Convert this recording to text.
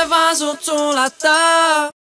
ça va autour la table.